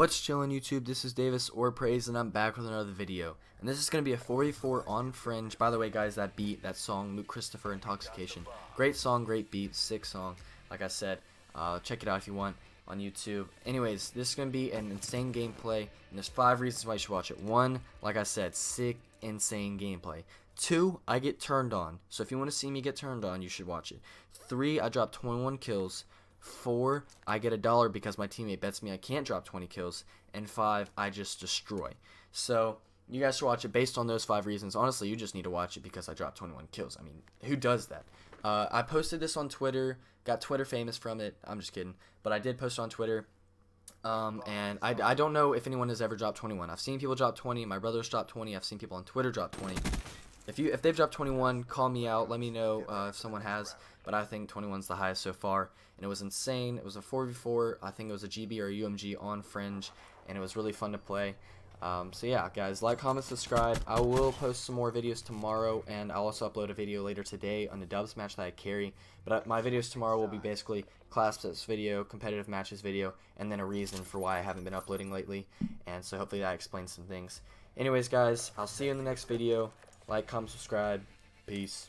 What's chillin' YouTube? This is Davis or Praise and I'm back with another video. And this is to be a 44 on Fringe. By the way guys, that beat, that song, Luke Christopher Intoxication. Great song, great beat, sick song. Like I said, uh, check it out if you want on YouTube. Anyways, this is to be an insane gameplay. And there's five reasons why you should watch it. One, like I said, sick, insane gameplay. Two, I get turned on. So if you want to see me get turned on, you should watch it. Three, I drop 21 kills. Four, I get a dollar because my teammate bets me I can't drop 20 kills. And five, I just destroy. So you guys should watch it based on those five reasons. Honestly, you just need to watch it because I dropped 21 kills. I mean, who does that? Uh, I posted this on Twitter, got Twitter famous from it. I'm just kidding. But I did post on Twitter. Um, and I, I don't know if anyone has ever dropped 21. I've seen people drop 20. My brother's dropped 20. I've seen people on Twitter drop 20. If you if they've dropped 21, call me out. Let me know uh, if someone has. But I think 21's the highest so far, and it was insane. It was a 4v4. I think it was a GB or a UMG on Fringe, and it was really fun to play. Um, so yeah, guys, like, comment, subscribe. I will post some more videos tomorrow, and I'll also upload a video later today on the dubs match that I carry. But uh, my videos tomorrow will be basically class video, competitive matches video, and then a reason for why I haven't been uploading lately. And so hopefully that explains some things. Anyways, guys, I'll see you in the next video. Like, comment, subscribe. Peace.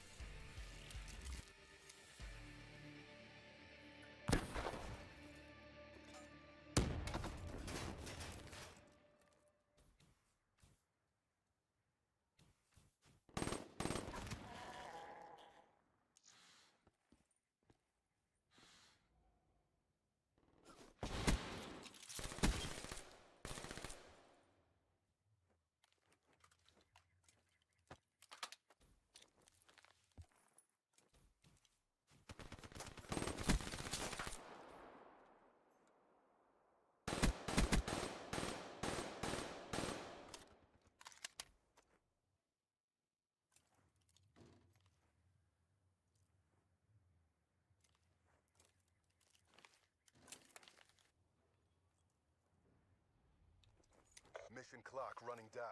Mission clock running down.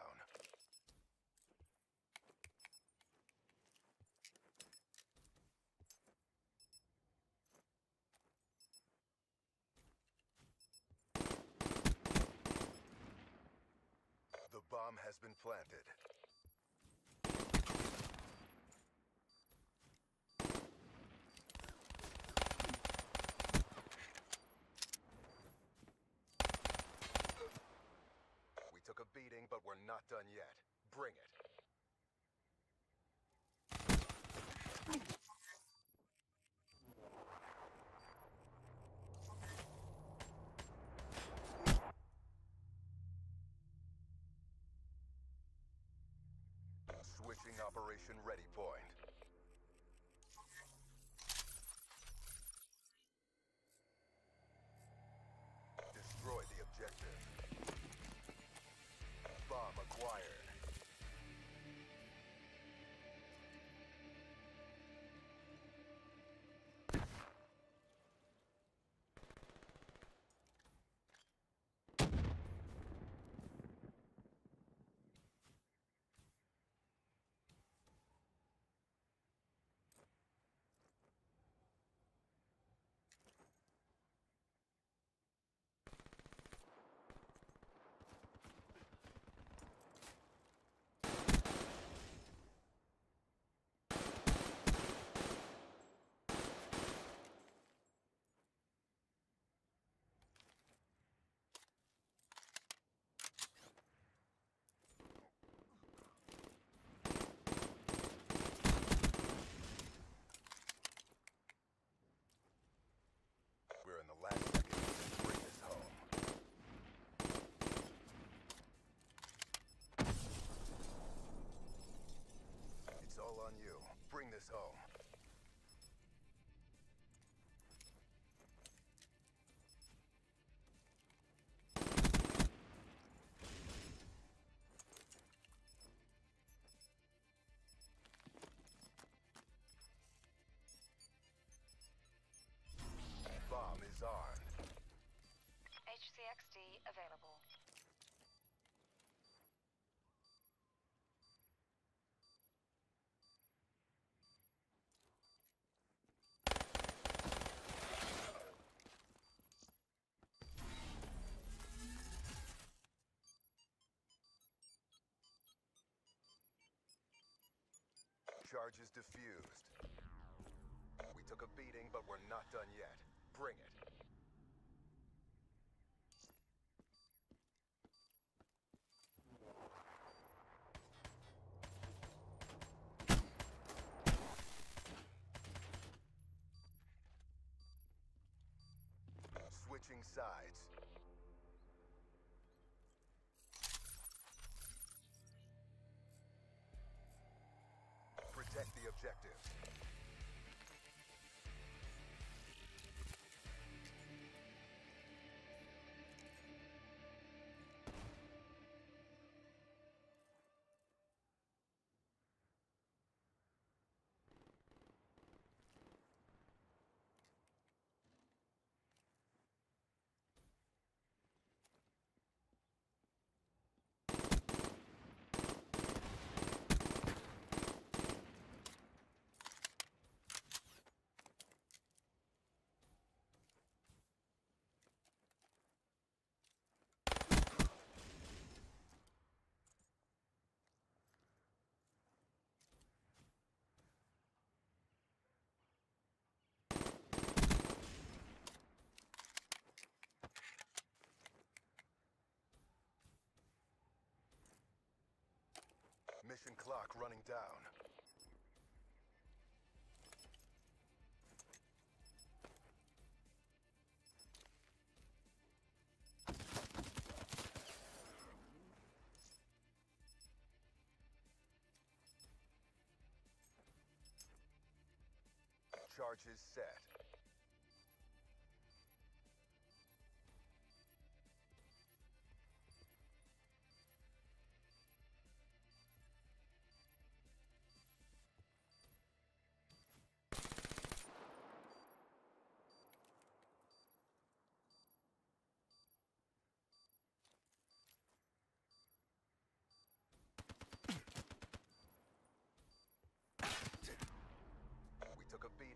The bomb has been planted. We a beating, but we're not done yet. Bring it. Switching operation ready point. This home. Charges diffused. We took a beating, but we're not done yet. Bring it. Switching sides. Objective. Clock running down. Charges set.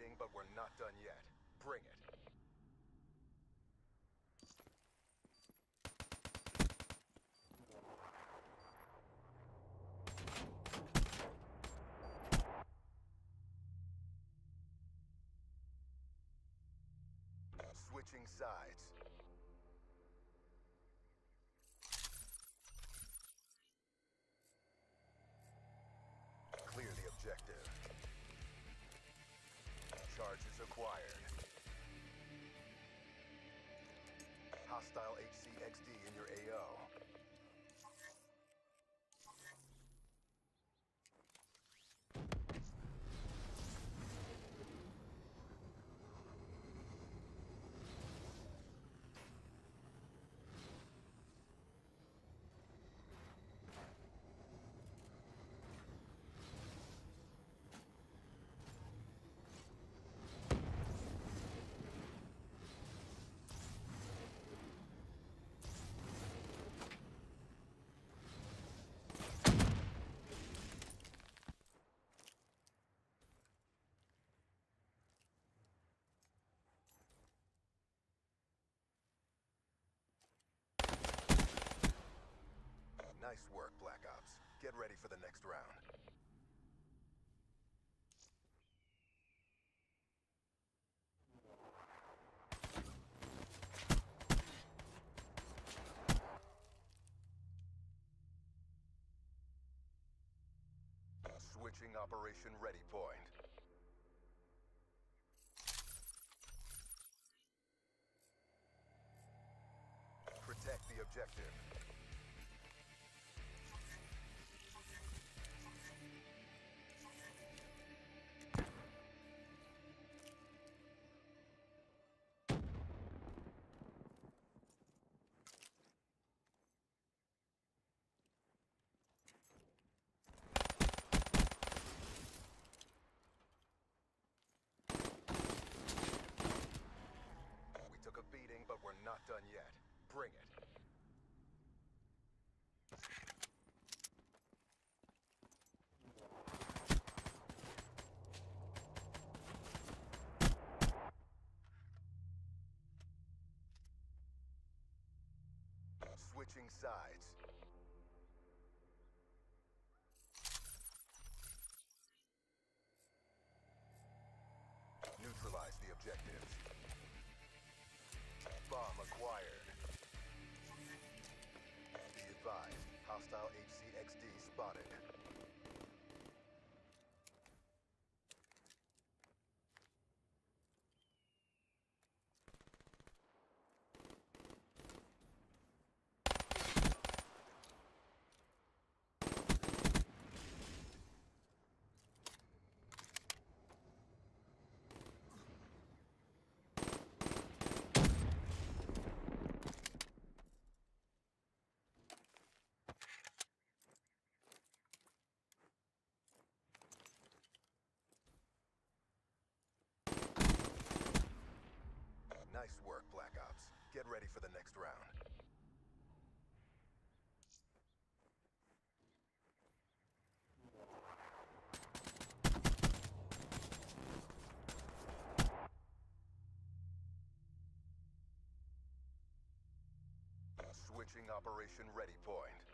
Beating, but we're not done yet. Bring it. Switching sides. Next round. Switching Operation Ready Point. Protect the objective. Switching sides. Next round. Switching Operation Ready Point.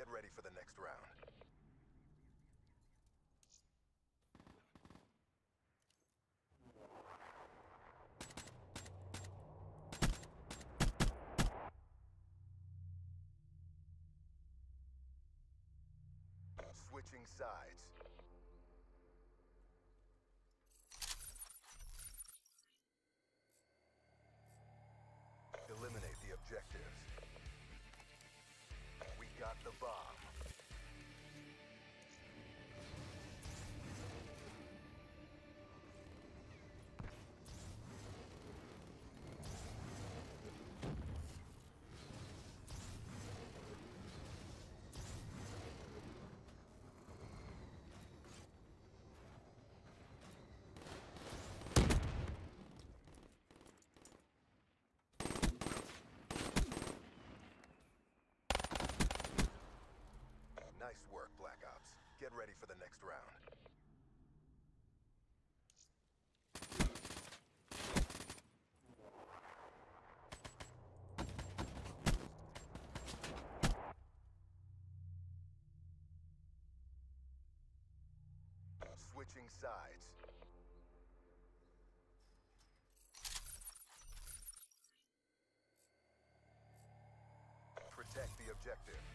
Get ready for the next round. Switching sides. The next round. Switching sides. Protect the objective.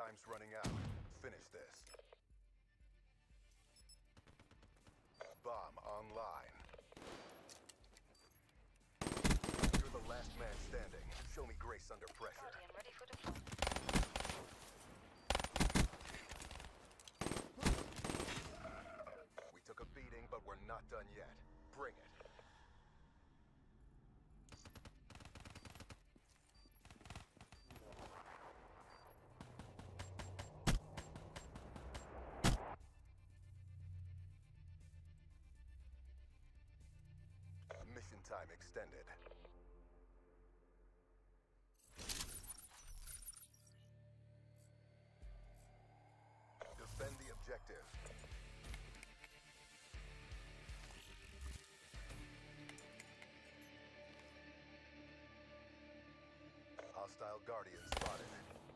Time's running out. Finish this. Bomb online. You're the last man standing. Show me grace under pressure. Guardian ready for deployment. We took a beating, but we're not done yet. Bring it. Time extended. Defend the objective. Hostile Guardian spotted.